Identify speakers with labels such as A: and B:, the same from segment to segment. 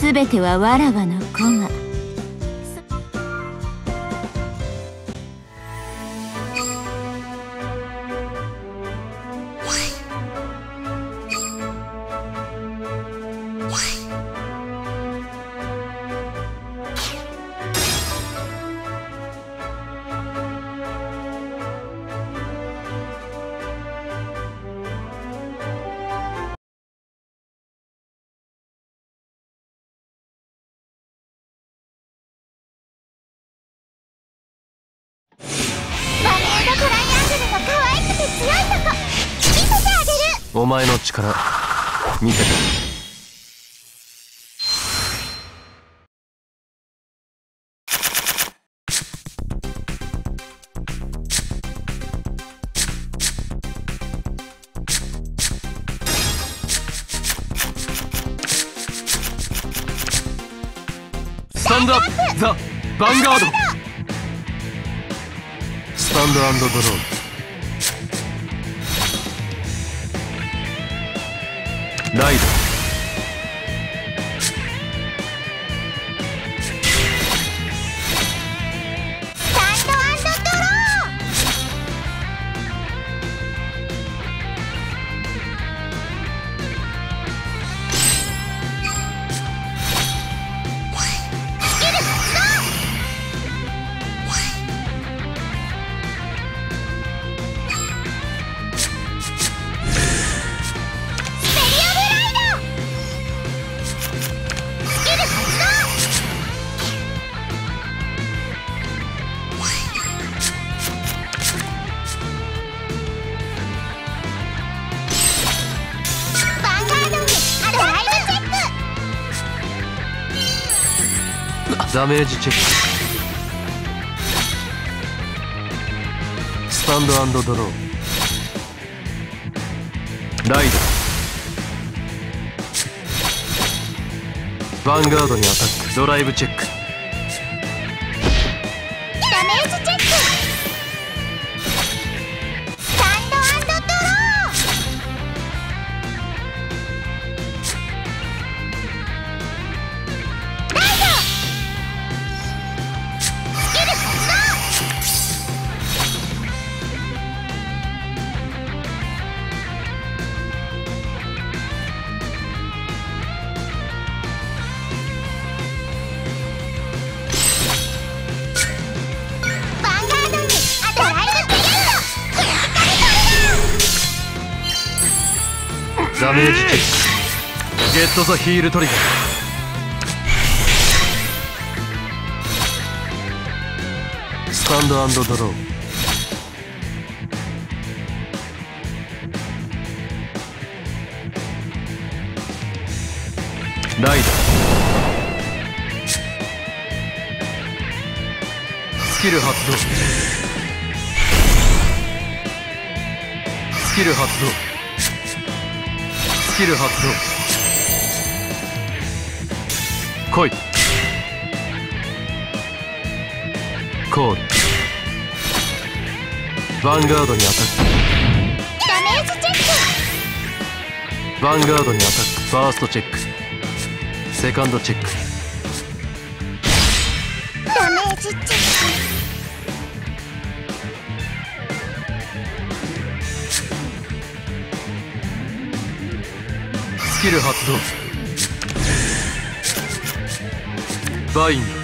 A: 全てはわらわの子が
B: お前の力見せてスタンドアップザ・ヴァンガードスタンドドローラダメージチェック。スタンドドロー。ライド。ヴァンガードにアタック。ドライブチェック。ダメージチェックゲットザヒールトリガースタンドドローライダースキル発動スキル発動。キル発動来い。コール。ヴァンガードにアタックダメ
A: ージチェッ
B: ク。ヴァンガードにアタック。ファーストチェック。セカンドチェック。
A: ダメージチェック。
B: スキル発動。バインド。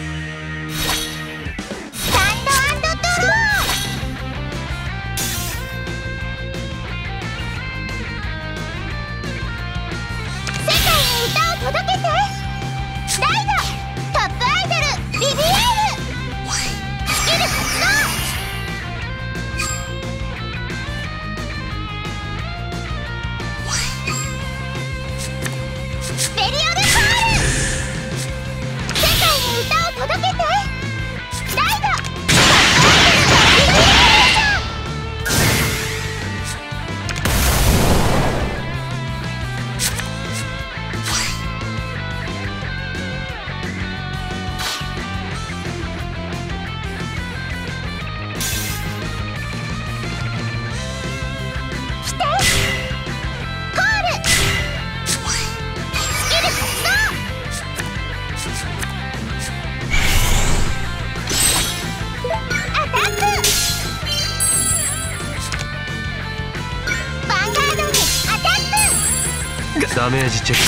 B: メージチェック。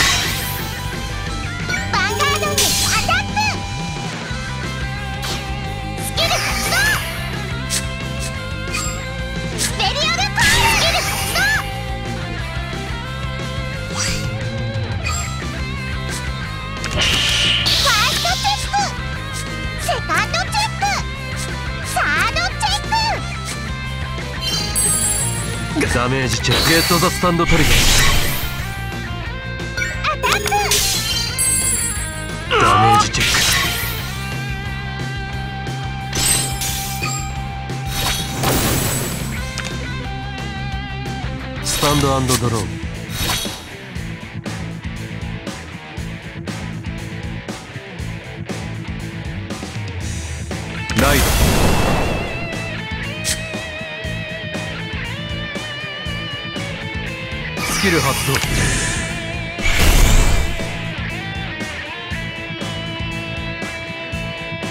A: ヴァンガードにアタックスキル発動ベリオルコールスキル発動ファーストチェックセカンドチェックサードチェック。
B: ダメージチェック。ゲットザスタンドトリ
A: アタ
B: ンドドローライド。スキル発動。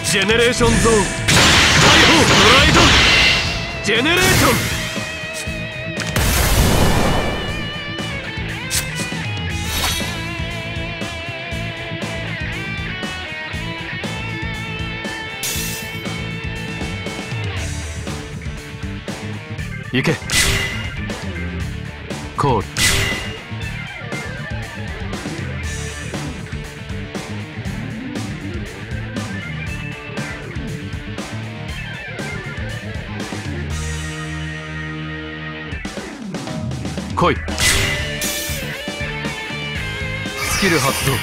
B: ジェネレーションゾーン。解放。ドライド。ジェネレーション。行け。コール。来い。スキル発動。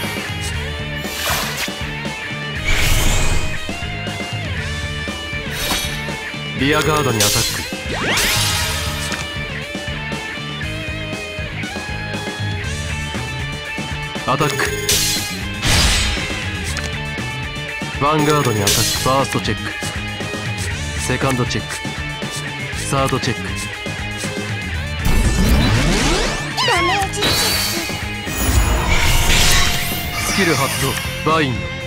B: リアガードにアタック。アタック。ヴァンガードにアタック。ファーストチェック。セカンドチェック。サードチェック。
A: ダメージチェックスキル発動。バイン。ド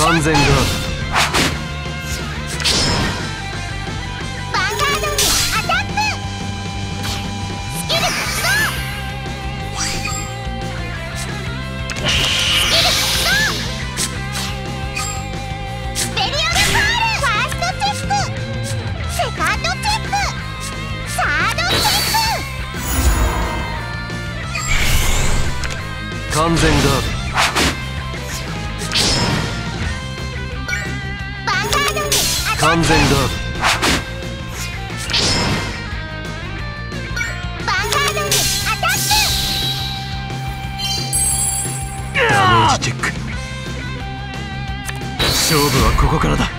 B: 完全ガー
A: ヴァンガードにアタックスキル発動スキル発動ベリオルコールファーストチェックセカンドチェックサードチェック
B: 完全ガー
A: ヴ
B: 完全ガー
A: ヴァンガードにアタック。
B: ドダメージチェック。勝負はここからだ。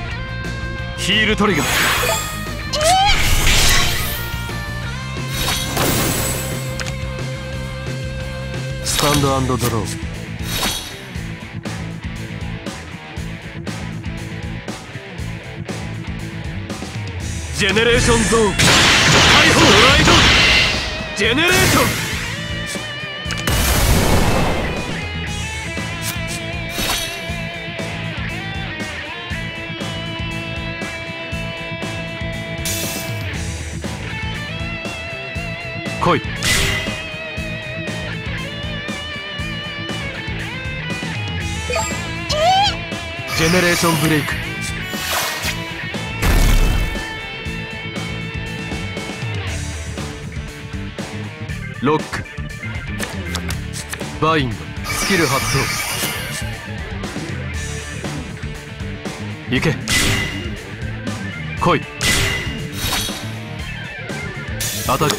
B: ヒールトリガー。スタンドドロージェネレーションゾーン解放ドライド。ジェネレーション来い。ジェネレーションブレイクロック。バインド。スキル発動。行け。来い。アタック。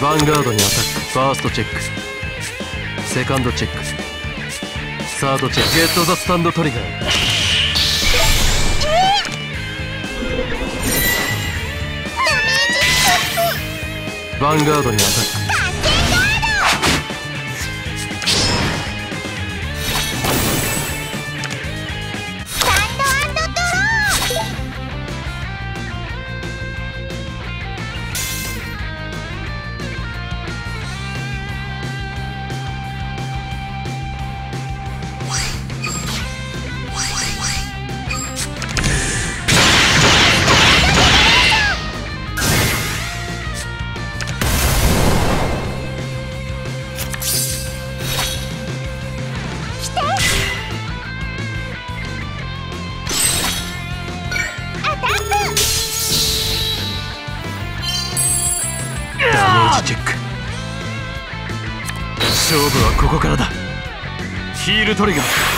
B: ヴァンガードにアタック。ファーストチェック。セカンドチェック。サードチェック。ゲットザスタンドトリガー。ヴァンガードにアタッここからだ。ヒールトリガー。